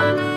I'm